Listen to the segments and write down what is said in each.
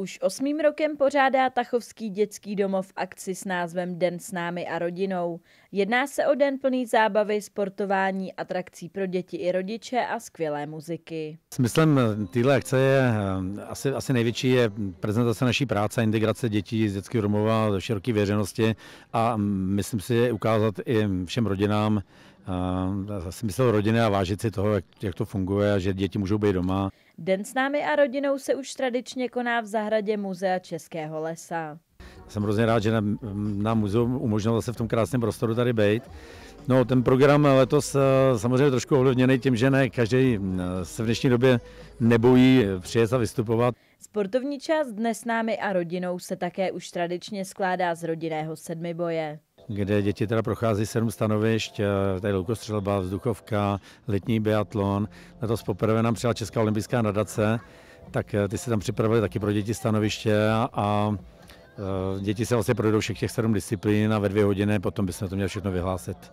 Už osmým rokem pořádá Tachovský dětský domov akci s názvem Den s námi a rodinou. Jedná se o den plný zábavy, sportování, atrakcí pro děti i rodiče a skvělé muziky. Smyslem téhle akce je eh, asi, asi největší je prezentace naší práce, integrace dětí z dětského domova do široké veřejnosti a myslím si ukázat i všem rodinám, smysl rodiny a vážit si toho, jak, jak to funguje a že děti můžou být doma. Den s námi a rodinou se už tradičně koná v zahradě Muzea Českého lesa. Jsem hrozně rád, že nám, nám muzeum umožnilo se v tom krásném prostoru tady být. No, ten program letos eh, samozřejmě trošku ovlivněný tím, že ne každý eh, se v dnešní době nebojí přijet a vystupovat. Sportovní část Dnes s námi a rodinou se také už tradičně skládá z rodinného sedmiboje kde děti teda prochází sedm stanovišť, eh, tady loukostřelba, vzduchovka, letní biatlon. Letos poprvé nám přijela Česká olympijská nadace, tak eh, ty se tam připravili taky pro děti stanoviště a eh, děti se vlastně projdou všech těch sedm disciplín a ve dvě hodiny potom bychom to měli všechno vyhlásit.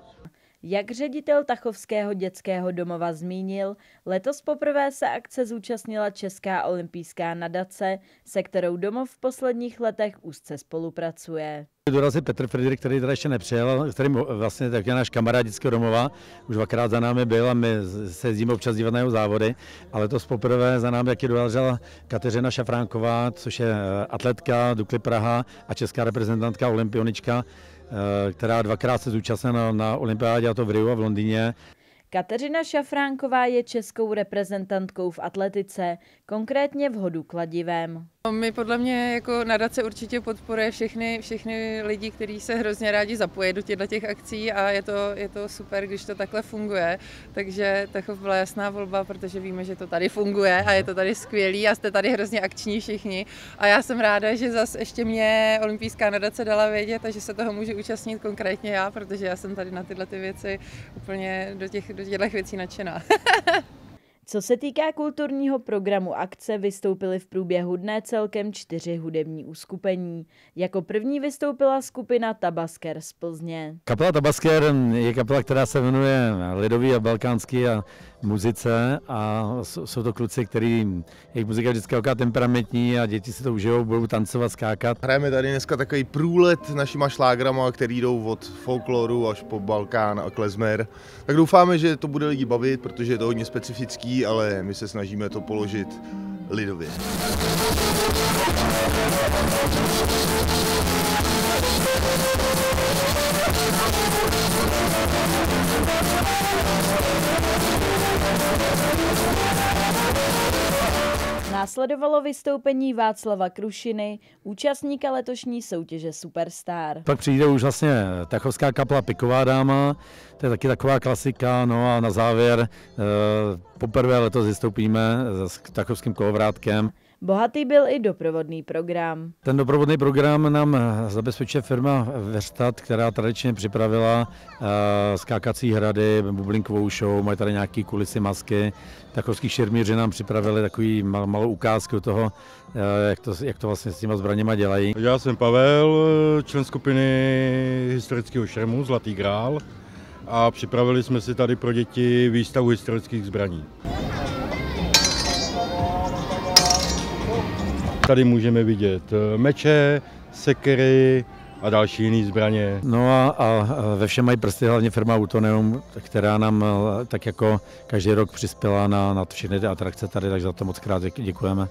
Jak ředitel Tachovského dětského domova zmínil, letos poprvé se akce zúčastnila Česká olympijská nadace, se kterou domov v posledních letech úzce spolupracuje. Dorazil Petr Friedrich, který tady ještě nepřijel, který vlastně tak je náš kamarád dětského domova, už dvakrát za námi byl a my se jezdíme občas dívat na jeho závody, ale to poprvé za námi, je dorazila Kateřina Šafránková, což je atletka Dukly Praha a česká reprezentantka, olympionička, která dvakrát se zúčastnila na olympiádě, a to v Riu a v Londýně. Kateřina Šafránková je českou reprezentantkou v atletice, konkrétně v hodu kladivem. No, my podle mě jako nadace určitě podporuje všechny, všechny lidi, kteří se hrozně rádi zapojí do těchto těch akcí a je to, je to super, když to takhle funguje. Takže Tachov byla jasná volba, protože víme, že to tady funguje a je to tady skvělý a jste tady hrozně akční všichni. A já jsem ráda, že zase ještě mě olympijská nadace dala vědět a že se toho můžu účastnit konkrétně já, protože já jsem tady na tyhle ty věci úplně do těch, do těchto věcí nadšená. Co se týká kulturního programu akce, vystoupily v průběhu dne celkem čtyři hudební uskupení. Jako první vystoupila skupina Tabasker z Plzně. Kapela Tabasker je kapela, která se věnuje lidový a balkánský a muzice a jsou to kluci, který jejich muzika vždycky je temperamentní a děti si to užijou, budou tancovat, skákat. Hrajeme tady dneska takový průlet našima šlágrama, který jdou od folkloru až po Balkán a klezmer. Tak doufáme, že to bude lidi bavit, protože je to hodně specifický, ale my se snažíme to položit lidově. Následovalo vystoupení Václava Krušiny, účastníka letošní soutěže Superstar. Pak přijde už vlastně Tachovská kapla Piková dáma, to je taky taková klasika, no a na závěr eh, poprvé letos vystoupíme s Tachovským kolovrátkem. Bohatý byl i doprovodný program. Ten doprovodný program nám zabezpečuje firma Verstat, která tradičně připravila uh, skákací hrady, bublinkovou show, mají tady nějaké kulisy, masky. Takovský šermíři nám připravili takový mal, malou ukázku toho, uh, jak, to, jak to vlastně s těma zbraněma dělají. Já jsem Pavel, člen skupiny historického šermu Zlatý grál a připravili jsme si tady pro děti výstavu historických zbraní. Tady můžeme vidět eh, meče, sekery a další jiné zbraně. No a, a ve všem mají prsty hlavně firma Utoneum, která nám eh, tak jako každý rok přispěla na, na všechny ty atrakce tady, takže za to moc krát děkujeme.